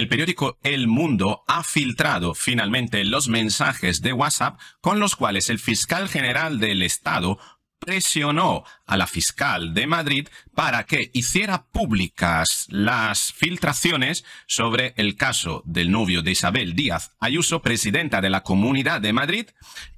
el periódico El Mundo ha filtrado finalmente los mensajes de WhatsApp con los cuales el fiscal general del Estado presionó a la fiscal de Madrid para que hiciera públicas las filtraciones sobre el caso del novio de Isabel Díaz Ayuso, presidenta de la Comunidad de Madrid,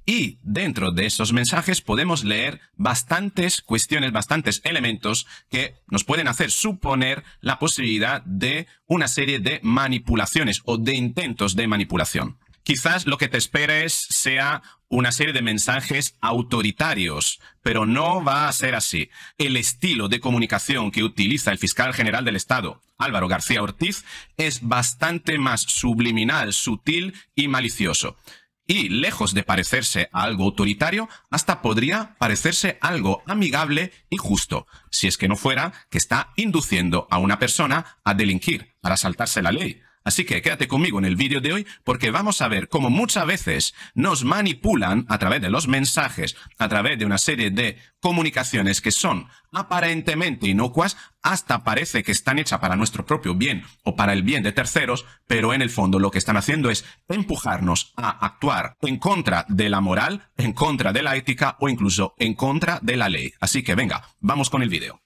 y dentro de esos mensajes podemos leer bastantes cuestiones, bastantes elementos que nos pueden hacer suponer la posibilidad de una serie de manipulaciones o de intentos de manipulación quizás lo que te esperes sea una serie de mensajes autoritarios, pero no va a ser así. El estilo de comunicación que utiliza el fiscal general del Estado, Álvaro García Ortiz, es bastante más subliminal, sutil y malicioso. Y lejos de parecerse a algo autoritario, hasta podría parecerse algo amigable y justo, si es que no fuera que está induciendo a una persona a delinquir para saltarse la ley. Así que quédate conmigo en el vídeo de hoy porque vamos a ver cómo muchas veces nos manipulan a través de los mensajes, a través de una serie de comunicaciones que son aparentemente inocuas, hasta parece que están hechas para nuestro propio bien o para el bien de terceros, pero en el fondo lo que están haciendo es empujarnos a actuar en contra de la moral, en contra de la ética o incluso en contra de la ley. Así que venga, vamos con el vídeo.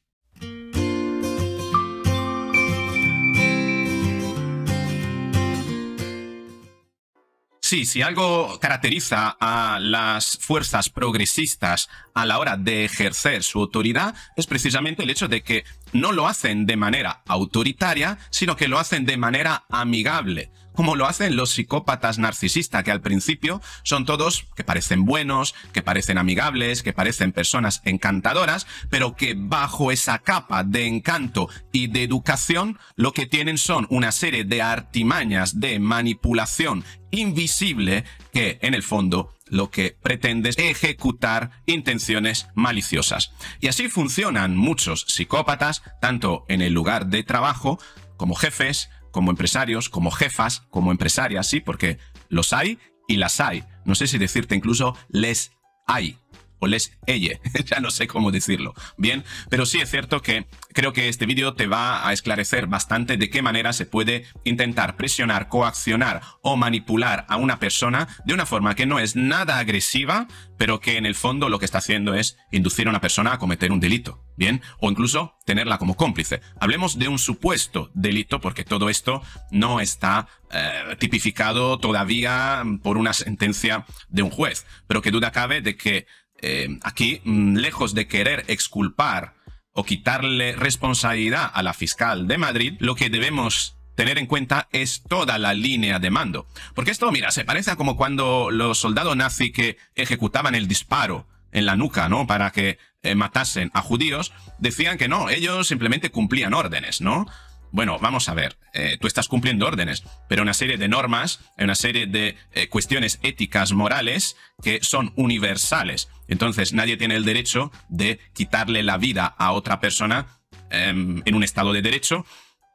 Sí, si algo caracteriza a las fuerzas progresistas a la hora de ejercer su autoridad es precisamente el hecho de que no lo hacen de manera autoritaria, sino que lo hacen de manera amigable, como lo hacen los psicópatas narcisistas, que al principio son todos que parecen buenos, que parecen amigables, que parecen personas encantadoras, pero que bajo esa capa de encanto y de educación lo que tienen son una serie de artimañas de manipulación invisible que en el fondo lo que pretende es ejecutar intenciones maliciosas. Y así funcionan muchos psicópatas, tanto en el lugar de trabajo, como jefes, como empresarios, como jefas, como empresarias, sí, porque los hay y las hay. No sé si decirte incluso les hay o les elle, ya no sé cómo decirlo. Bien, pero sí es cierto que creo que este vídeo te va a esclarecer bastante de qué manera se puede intentar presionar, coaccionar o manipular a una persona de una forma que no es nada agresiva, pero que en el fondo lo que está haciendo es inducir a una persona a cometer un delito. Bien, o incluso tenerla como cómplice. Hablemos de un supuesto delito porque todo esto no está eh, tipificado todavía por una sentencia de un juez, pero que duda cabe de que eh, aquí, mm, lejos de querer exculpar o quitarle responsabilidad a la fiscal de Madrid, lo que debemos tener en cuenta es toda la línea de mando. Porque esto, mira, se parece a como cuando los soldados nazis que ejecutaban el disparo en la nuca, ¿no? Para que eh, matasen a judíos, decían que no, ellos simplemente cumplían órdenes, ¿no? Bueno, vamos a ver, eh, tú estás cumpliendo órdenes, pero una serie de normas, una serie de eh, cuestiones éticas, morales, que son universales. Entonces, nadie tiene el derecho de quitarle la vida a otra persona em, en un estado de derecho.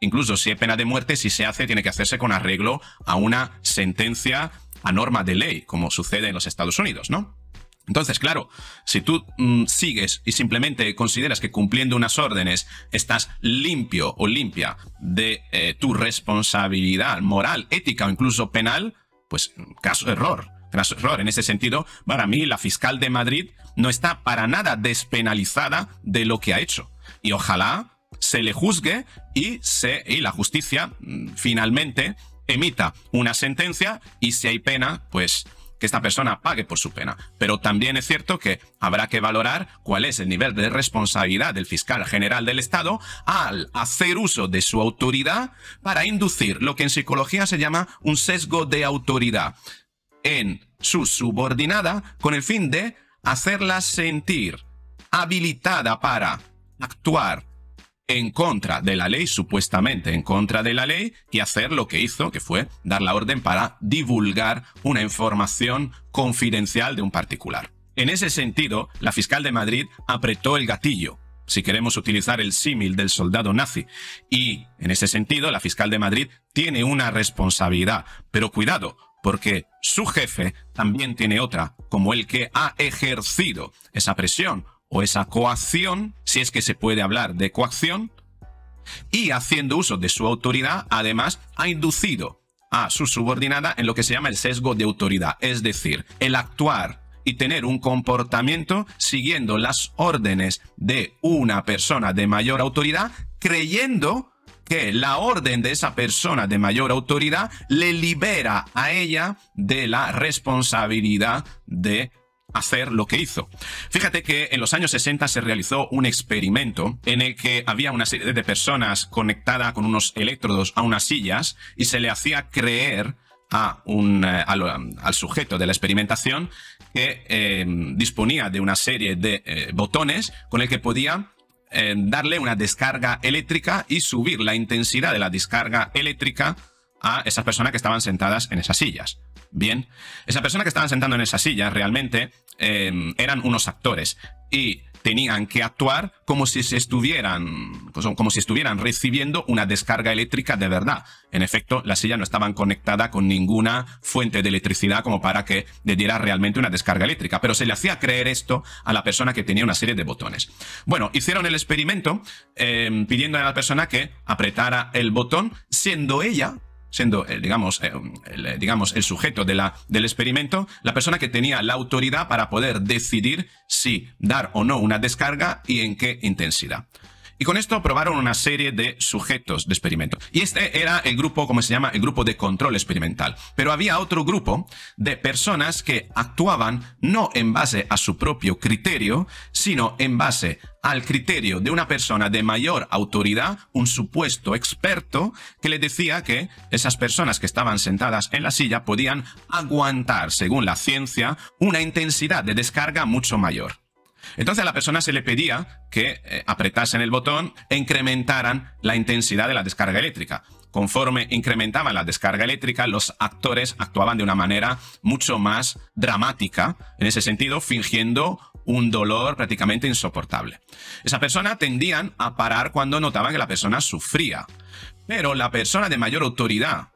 Incluso si hay pena de muerte, si se hace, tiene que hacerse con arreglo a una sentencia a norma de ley, como sucede en los Estados Unidos, ¿no? Entonces, claro, si tú mm, sigues y simplemente consideras que cumpliendo unas órdenes estás limpio o limpia de eh, tu responsabilidad moral, ética o incluso penal, pues caso error. Error. En ese sentido, para mí, la fiscal de Madrid no está para nada despenalizada de lo que ha hecho. Y ojalá se le juzgue y, se, y la justicia mm, finalmente emita una sentencia y si hay pena, pues que esta persona pague por su pena. Pero también es cierto que habrá que valorar cuál es el nivel de responsabilidad del fiscal general del Estado al hacer uso de su autoridad para inducir lo que en psicología se llama un sesgo de autoridad en su subordinada con el fin de hacerla sentir habilitada para actuar en contra de la ley, supuestamente en contra de la ley, y hacer lo que hizo, que fue dar la orden para divulgar una información confidencial de un particular. En ese sentido, la fiscal de Madrid apretó el gatillo, si queremos utilizar el símil del soldado nazi. Y, en ese sentido, la fiscal de Madrid tiene una responsabilidad. Pero cuidado, porque su jefe también tiene otra, como el que ha ejercido esa presión o esa coacción, si es que se puede hablar de coacción, Y haciendo uso de su autoridad, además, ha inducido a su subordinada en lo que se llama el sesgo de autoridad, es decir, el actuar y tener un comportamiento siguiendo las órdenes de una persona de mayor autoridad, creyendo que la orden de esa persona de mayor autoridad le libera a ella de la responsabilidad de hacer lo que hizo. Fíjate que en los años 60 se realizó un experimento en el que había una serie de personas conectadas con unos electrodos a unas sillas y se le hacía creer a un, eh, al, sujeto de la experimentación que eh, disponía de una serie de eh, botones con el que podía darle una descarga eléctrica y subir la intensidad de la descarga eléctrica a esas personas que estaban sentadas en esas sillas. Bien, esa persona que estaban sentando en esa silla realmente eran unos actores y tenían que actuar como si se estuvieran, como si estuvieran recibiendo una descarga eléctrica de verdad. En efecto, la silla no estaba conectada con ninguna fuente de electricidad como para que le diera realmente una descarga eléctrica, pero se le hacía creer esto a la persona que tenía una serie de botones. Bueno, hicieron el experimento eh, pidiendo a la persona que apretara el botón, siendo ella siendo, eh, digamos, eh, el, eh, digamos, el sujeto de la, del experimento, la persona que tenía la autoridad para poder decidir si dar o no una descarga y en qué intensidad. Y con esto probaron una serie de sujetos de experimento. Y este era el grupo, como se llama, el grupo de control experimental. Pero había otro grupo de personas que actuaban no en base a su propio criterio, sino en base al criterio de una persona de mayor autoridad, un supuesto experto, que le decía que esas personas que estaban sentadas en la silla podían aguantar, según la ciencia, una intensidad de descarga mucho mayor. Entonces a la persona se le pedía que eh, apretasen el botón e incrementaran la intensidad de la descarga eléctrica. Conforme incrementaban la descarga eléctrica, los actores actuaban de una manera mucho más dramática, en ese sentido, fingiendo un dolor prácticamente insoportable. Esa persona tendían a parar cuando notaban que la persona sufría. Pero la persona de mayor autoridad,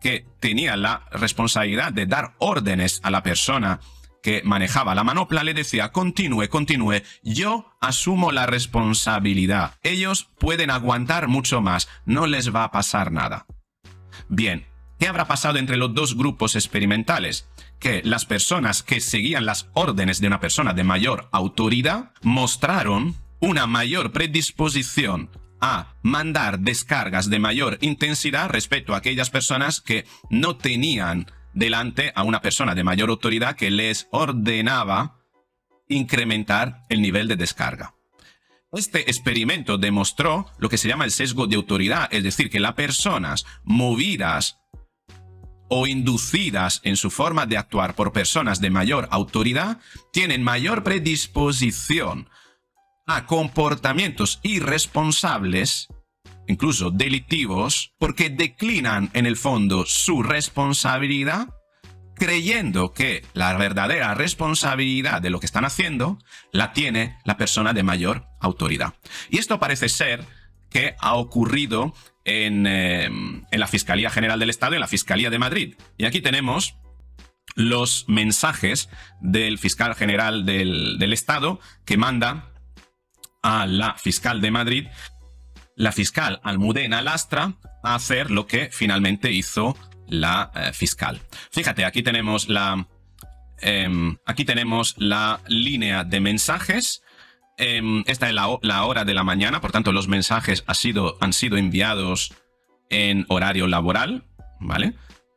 que tenía la responsabilidad de dar órdenes a la persona que manejaba la manopla le decía, continúe, continúe, yo asumo la responsabilidad. Ellos pueden aguantar mucho más, no les va a pasar nada. Bien, ¿qué habrá pasado entre los dos grupos experimentales? Que las personas que seguían las órdenes de una persona de mayor autoridad mostraron una mayor predisposición a mandar descargas de mayor intensidad respecto a aquellas personas que no tenían delante a una persona de mayor autoridad que les ordenaba incrementar el nivel de descarga. Este experimento demostró lo que se llama el sesgo de autoridad, es decir, que las personas movidas o inducidas en su forma de actuar por personas de mayor autoridad tienen mayor predisposición a comportamientos irresponsables incluso delictivos, porque declinan en el fondo su responsabilidad, creyendo que la verdadera responsabilidad de lo que están haciendo la tiene la persona de mayor autoridad. Y esto parece ser que ha ocurrido en, eh, la Fiscalía General del Estado y en la Fiscalía de Madrid. Y aquí tenemos los mensajes del fiscal general del, del Estado que manda a la fiscal de Madrid la fiscal Almudena Lastra a hacer lo que finalmente hizo la eh, fiscal. Fíjate, aquí tenemos la, em, aquí tenemos la línea de mensajes. Em, esta es la, hora de la mañana, por tanto los mensajes sido, han sido enviados en horario laboral, ¿vale?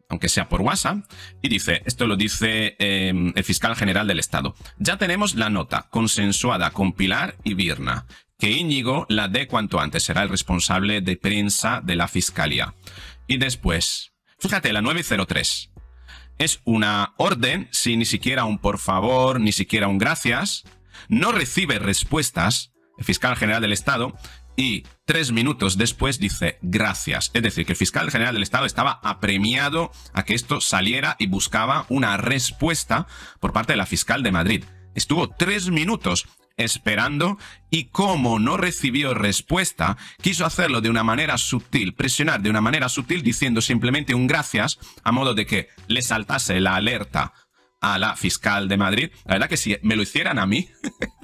Aunque sea por WhatsApp. Y dice, esto lo dice em, el fiscal general del Estado. Ya tenemos la nota consensuada con Pilar y Virna que Íñigo la dé cuanto antes. Será el responsable de prensa de la fiscalía. Y después, fíjate, la 903. Es una orden sin ni siquiera un por favor, ni siquiera un gracias. No recibe respuestas el fiscal general del Estado y tres minutos después dice gracias. Es decir, que el fiscal general del Estado estaba apremiado a que esto saliera y buscaba una respuesta por parte de la fiscal de Madrid. Estuvo tres minutos esperando y como no recibió respuesta, quiso hacerlo de una manera sutil, presionar de una manera sutil diciendo simplemente un gracias a modo de que le saltase la alerta a la fiscal de Madrid. La verdad que si me lo hicieran a mí,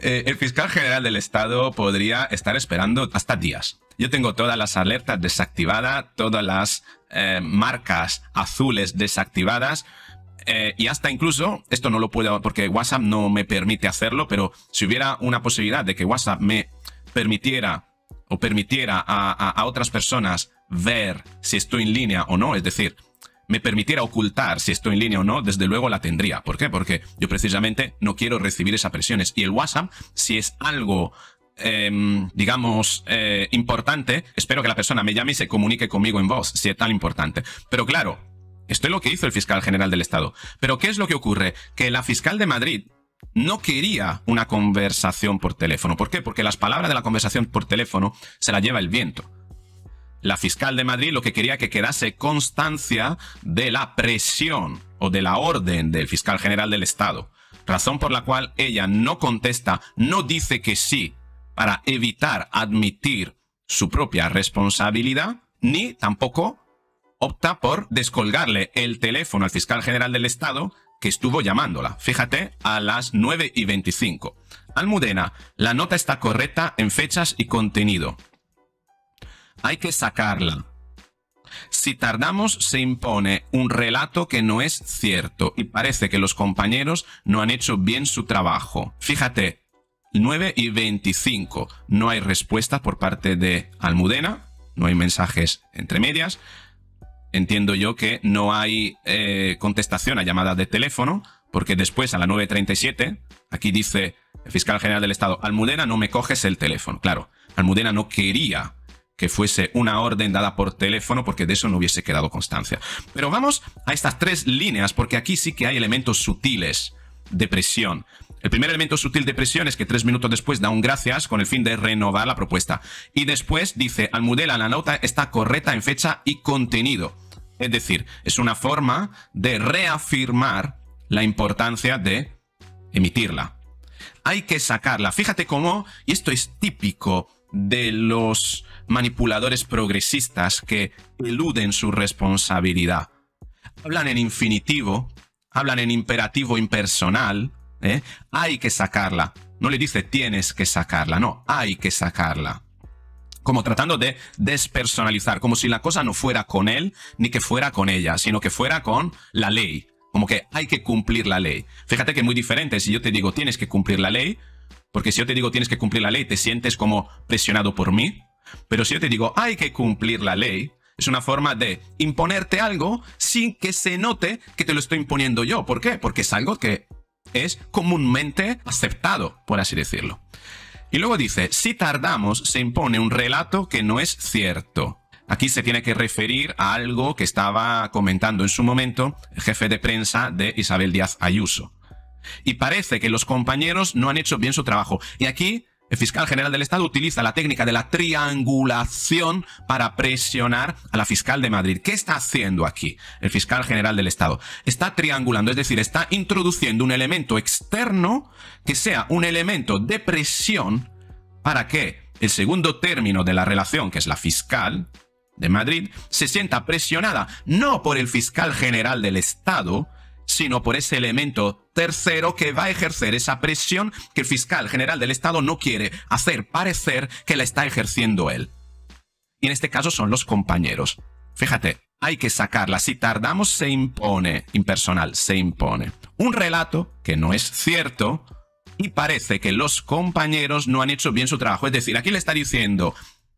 Eh, el fiscal general del Estado podría estar esperando hasta días. Yo tengo todas las alertas desactivadas, todas las eh, marcas azules desactivadas. Eh, y hasta incluso, esto no lo puedo, porque WhatsApp no me permite hacerlo, pero si hubiera una posibilidad de que WhatsApp me permitiera o permitiera a otras personas ver si estoy en línea o no, es decir, me permitiera ocultar si estoy en línea o no, desde luego la tendría. ¿Por qué? Porque yo precisamente no quiero recibir esas presiones. Y el WhatsApp, si es algo em, digamos, eh, importante, espero que la persona me llame y se comunique conmigo en voz, si es tan importante. Pero claro, esto es lo que hizo el fiscal general del Estado. Pero ¿qué es lo que ocurre? Que la fiscal de Madrid no quería una conversación por teléfono. ¿Por qué? Porque las palabras de la conversación por teléfono se la lleva el viento la fiscal de Madrid lo que quería que quedase constancia de la presión o de la orden del fiscal general del Estado, razón por la cual ella no contesta, no dice que sí para evitar admitir su propia responsabilidad, ni tampoco opta por descolgarle el teléfono al fiscal general del Estado que estuvo llamándola. Fíjate, a las 9 y 25. Almudena, la nota está correcta en fechas y contenido hay que sacarla. Si tardamos, se impone un relato que no es cierto y parece que los compañeros no han hecho bien su trabajo. Fíjate, 9 y 25. No hay respuesta por parte de Almudena, no hay mensajes entre medias. Entiendo yo que no hay eh, contestación a llamada de teléfono, porque después a la 9.37, aquí dice el fiscal general del Estado, Almudena, no me coges el teléfono. Claro, Almudena no quería que fuese una orden dada por teléfono porque de eso no hubiese quedado constancia. Pero vamos a estas tres líneas porque aquí sí que hay elementos sutiles de presión. El primer elemento sutil de presión es que tres minutos después da un gracias con el fin de renovar la propuesta. Y después dice, Almudela, la nota está correcta en fecha y contenido. Es decir, es una forma de reafirmar la importancia de emitirla. Hay que sacarla. Fíjate cómo, y esto es típico de los manipuladores progresistas que eluden su responsabilidad. Hablan en infinitivo, hablan en imperativo impersonal. ¿Eh? Hay que sacarla. No le dice tienes que sacarla, no, hay que sacarla. Como tratando de despersonalizar, como si la cosa no fuera con él ni que fuera con ella, sino que fuera con la ley. Como que hay que cumplir la ley. Fíjate que es muy diferente si yo te digo tienes que cumplir la ley, porque si yo te digo tienes que cumplir la ley, te sientes como presionado por mí. Pero si yo te digo hay que cumplir la ley, es una forma de imponerte algo sin que se note que te lo estoy imponiendo yo. ¿Por qué? Porque es algo que es comúnmente aceptado, por así decirlo. Y luego dice, si tardamos, se impone un relato que no es cierto. Aquí se tiene que referir a algo que estaba comentando en su momento el jefe de prensa de Isabel Díaz Ayuso. Y parece que los compañeros no han hecho bien su trabajo. Y aquí el fiscal general del Estado utiliza la técnica de la triangulación para presionar a la fiscal de Madrid. ¿Qué está haciendo aquí el fiscal general del Estado? Está triangulando, es decir, está introduciendo un elemento externo que sea un elemento de presión para que el segundo término de la relación, que es la fiscal de Madrid, se sienta presionada no por el fiscal general del Estado, sino por ese elemento tercero que va a ejercer esa presión que el fiscal general del Estado no quiere hacer parecer que la está ejerciendo él. Y en este caso son los compañeros. Fíjate, hay que sacarla. Si tardamos, se impone. Impersonal, se impone. Un relato que no es cierto y parece que los compañeros no han hecho bien su trabajo. Es decir, aquí le está diciendo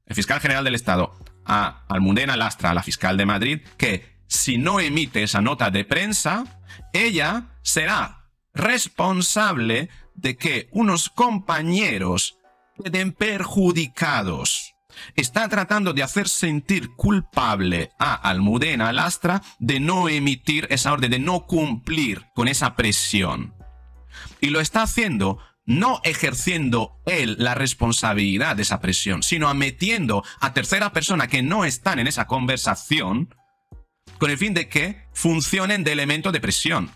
el fiscal general del Estado a Almudena Lastra, a la fiscal de Madrid, que si no emite esa nota de prensa, ella será responsable de que unos compañeros queden perjudicados. Está tratando de hacer sentir culpable a Almudena Lastra de no emitir esa orden, de no cumplir con esa presión. Y lo está haciendo no ejerciendo él la responsabilidad de esa presión, sino metiendo a tercera persona que no están en esa conversación con el fin de que funcionen de elemento de presión.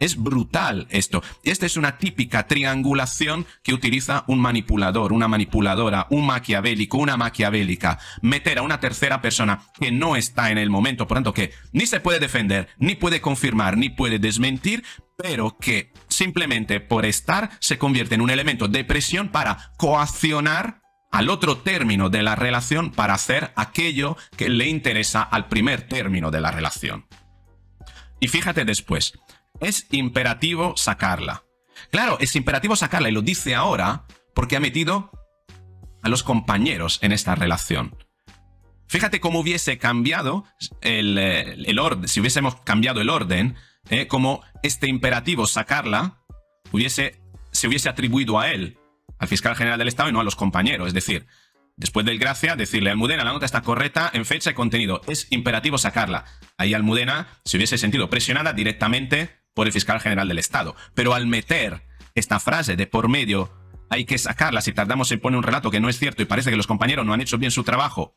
Es brutal esto. Esta es una típica triangulación que utiliza un manipulador, una manipuladora, un maquiavélico, una maquiavélica. Meter a una tercera persona que no está en el momento, por tanto que ni se puede defender, ni puede confirmar, ni puede desmentir, pero que simplemente por estar se convierte en un elemento de presión para coaccionar al otro término de la relación para hacer aquello que le interesa al primer término de la relación. Y fíjate después, es imperativo sacarla. Claro, es imperativo sacarla y lo dice ahora porque ha metido a los compañeros en esta relación. Fíjate cómo hubiese cambiado el, orden, si hubiésemos cambiado el orden, eh, como este imperativo sacarla hubiese, se hubiese atribuido a él, al fiscal general del Estado y no a los compañeros. Es decir, después del Gracia, decirle a Almudena, la nota está correcta en fecha y contenido. Es imperativo sacarla. Ahí Almudena se hubiese sentido presionada directamente por el fiscal general del Estado. Pero al meter esta frase de por medio, hay que sacarla, si tardamos en poner un relato que no es cierto y parece que los compañeros no han hecho bien su trabajo,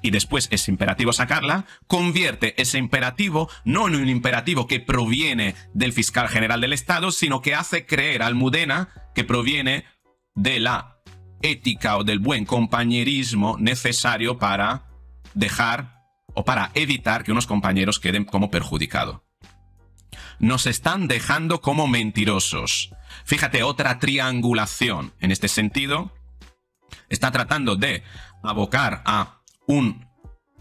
y después es imperativo sacarla, convierte ese imperativo no en un imperativo que proviene del fiscal general del Estado, sino que hace creer a Almudena que proviene de la ética o del buen compañerismo necesario para dejar o para evitar que unos compañeros queden como perjudicados. Nos están dejando como mentirosos. Fíjate, otra triangulación. En este sentido, está tratando de abocar a un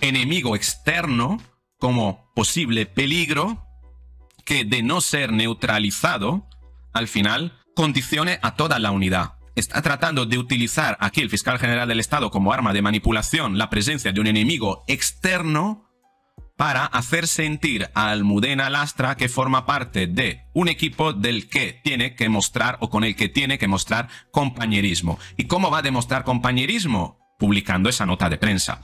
enemigo externo como posible peligro que de no ser neutralizado, al final condicione a toda la unidad. Está tratando de utilizar aquí el fiscal general del Estado como arma de manipulación la presencia de un enemigo externo para hacer sentir a Almudena Lastra que forma parte de un equipo del que tiene que mostrar o con el que tiene que mostrar compañerismo. ¿Y cómo va a demostrar compañerismo? publicando esa nota de prensa.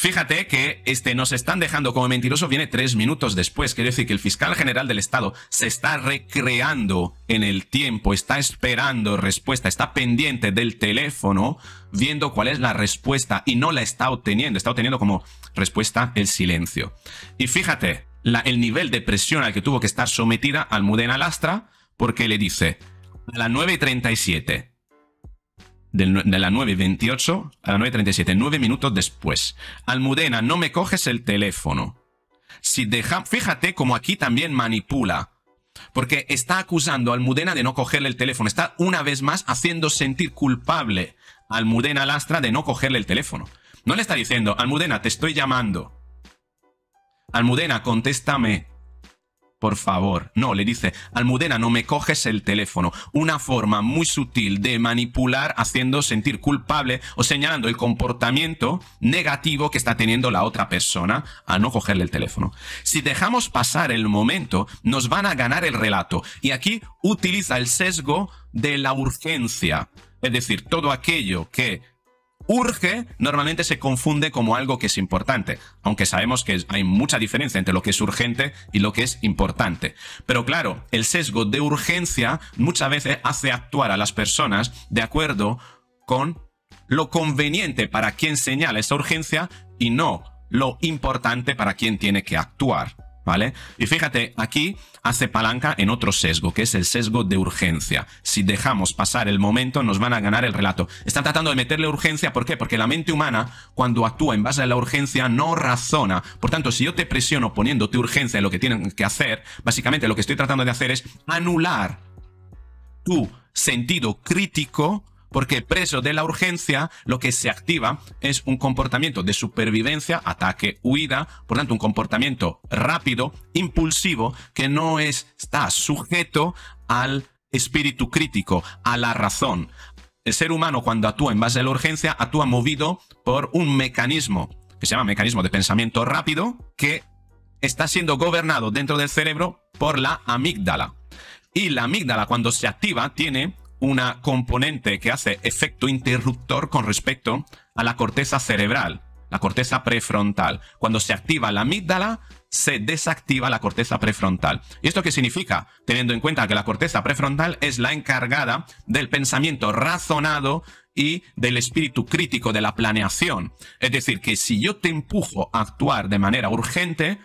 Fíjate que este nos están dejando como mentiroso viene tres minutos después. Quiere decir que el fiscal general del Estado se está recreando en el tiempo, está esperando respuesta, está pendiente del teléfono, viendo cuál es la respuesta y no la está obteniendo. Está obteniendo como respuesta el silencio. Y fíjate el nivel de presión al que tuvo que estar sometida Almudena Lastra, porque le dice a las 9.37 de la 9.28 a la 9.37, nueve minutos después. Almudena, no me coges el teléfono. Si deja, fíjate como aquí también manipula. Porque está acusando a Almudena de no cogerle el teléfono. Está una vez más haciendo sentir culpable a Almudena Lastra de no cogerle el teléfono. No le está diciendo, Almudena, te estoy llamando. Almudena, contéstame por favor. No, le dice, Almudena, no me coges el teléfono. Una forma muy sutil de manipular haciendo sentir culpable o señalando el comportamiento negativo que está teniendo la otra persona a no cogerle el teléfono. Si dejamos pasar el momento, nos van a ganar el relato. Y aquí utiliza el sesgo de la urgencia. Es decir, todo aquello que urge normalmente se confunde como algo que es importante, aunque sabemos que hay mucha diferencia entre lo que es urgente y lo que es importante. Pero claro, el sesgo de urgencia muchas veces hace actuar a las personas de acuerdo con lo conveniente para quien señala esa urgencia y no lo importante para quien tiene que actuar. ¿Vale? Y fíjate, aquí hace palanca en otro sesgo, que es el sesgo de urgencia. Si dejamos pasar el momento, nos van a ganar el relato. Están tratando de meterle urgencia, ¿por qué? Porque la mente humana, cuando actúa en base a la urgencia, no razona. Por tanto, si yo te presiono poniéndote urgencia en lo que tienen que hacer, básicamente lo que estoy tratando de hacer es anular tu sentido crítico porque preso de la urgencia lo que se activa es un comportamiento de supervivencia, ataque, huida, por tanto un comportamiento rápido, impulsivo, que no está sujeto al espíritu crítico, a la razón. El ser humano cuando actúa en base a la urgencia actúa movido por un mecanismo que se llama mecanismo de pensamiento rápido que está siendo gobernado dentro del cerebro por la amígdala. Y la amígdala cuando se activa tiene una componente que hace efecto interruptor con respecto a la corteza cerebral, la corteza prefrontal. Cuando se activa la amígdala, se desactiva la corteza prefrontal. ¿Y esto qué significa? Teniendo en cuenta que la corteza prefrontal es la encargada del pensamiento razonado y del espíritu crítico de la planeación. Es decir, que si yo te empujo a actuar de manera urgente,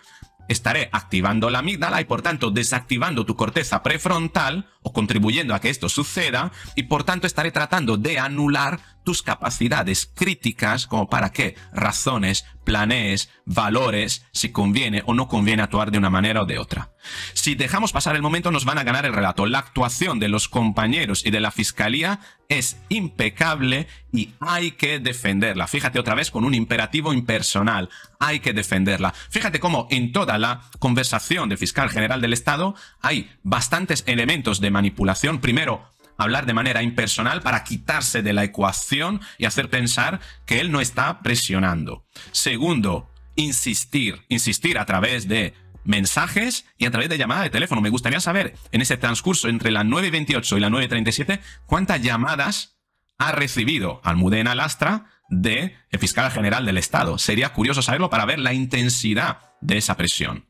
estaré activando la amígdala y por tanto desactivando tu corteza prefrontal o contribuyendo a que esto suceda y por tanto estaré tratando de anular tus capacidades críticas como para qué razones, planees, valores si conviene o no conviene actuar de una manera o de otra. Si dejamos pasar el momento nos van a ganar el relato. La actuación de los compañeros y de la fiscalía es impecable y hay que defenderla. Fíjate otra vez con un imperativo impersonal. Hay que defenderla. Fíjate cómo en toda la conversación del fiscal general del Estado hay bastantes elementos de manipulación. Primero, hablar de manera impersonal para quitarse de la ecuación y hacer pensar que él no está presionando. Segundo, insistir, insistir a través de mensajes y a través de llamada de teléfono. Me gustaría saber en ese transcurso entre las 9.28 y las 9.37 cuántas llamadas ha recibido Almudena Lastra de fiscal general del Estado. Sería curioso saberlo para ver la intensidad de esa presión.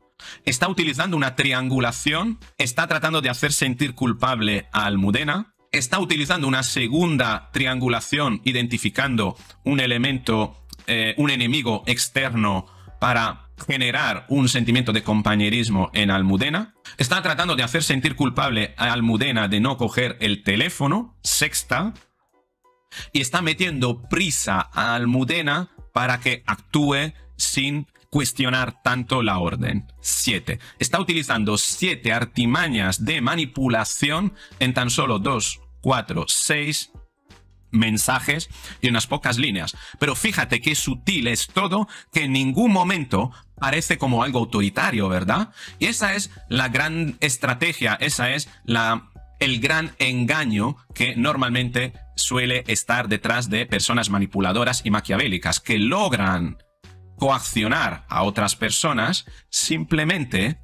Está utilizando una triangulación, está tratando de hacer sentir culpable a Almudena, está utilizando una segunda triangulación identificando un elemento, eh, un enemigo externo para generar un sentimiento de compañerismo en Almudena. Está tratando de hacer sentir culpable a Almudena de no coger el teléfono, sexta. Y está metiendo prisa a Almudena para que actúe sin cuestionar tanto la orden. 7. Está utilizando siete artimañas de manipulación en tan solo dos 4, 6 mensajes y unas pocas líneas. Pero fíjate qué sutil es todo, que en ningún momento parece como algo autoritario, ¿verdad? Y esa es la gran estrategia, esa es la, el gran engaño que normalmente suele estar detrás de personas manipuladoras y maquiavélicas, que logran coaccionar a otras personas simplemente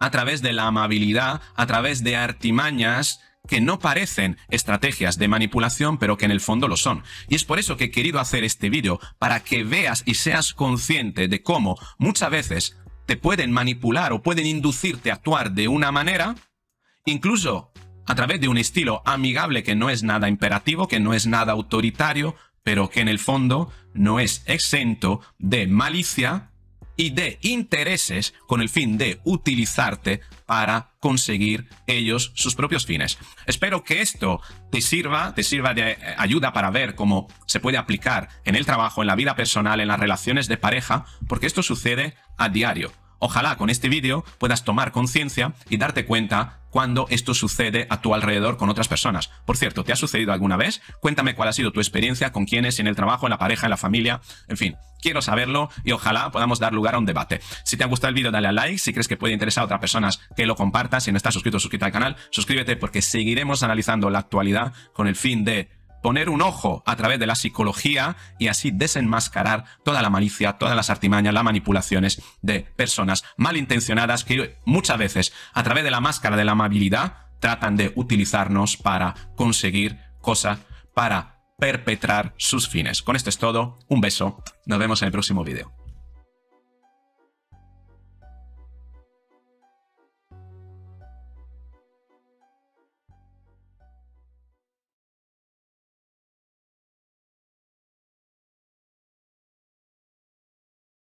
a través de la amabilidad, a través de artimañas que no parecen estrategias de manipulación, pero que en el fondo lo son. Y es por eso que he querido hacer este vídeo, para que veas y seas consciente de cómo muchas veces te pueden manipular o pueden inducirte a actuar de una manera, incluso a través de un estilo amigable que no es nada imperativo, que no es nada autoritario, pero que en el fondo no es exento de malicia y de intereses con el fin de utilizarte para conseguir ellos sus propios fines. Espero que esto te sirva, te sirva de eh, ayuda para ver cómo se puede aplicar en el trabajo, en la vida personal, en las relaciones de pareja, porque esto sucede a diario. Ojalá con este vídeo puedas tomar conciencia y darte cuenta cuando esto sucede a tu alrededor con otras personas. Por cierto, ¿te ha sucedido alguna vez? Cuéntame cuál ha sido tu experiencia, con quiénes, en el trabajo, en la pareja, en la familia, en fin. Quiero saberlo y ojalá podamos dar lugar a un debate. Si te ha gustado el vídeo, dale a like. Si crees que puede interesar a otras personas, que lo compartas. Si no estás suscrito, suscríbete al canal. Suscríbete porque seguiremos analizando la actualidad con el fin de poner un ojo a través de la psicología y así desenmascarar toda la malicia, todas las artimañas, las manipulaciones de personas malintencionadas que muchas veces a través de la máscara de la amabilidad tratan de utilizarnos para conseguir cosas, para perpetrar sus fines. Con esto es todo, un beso, nos vemos en el próximo vídeo.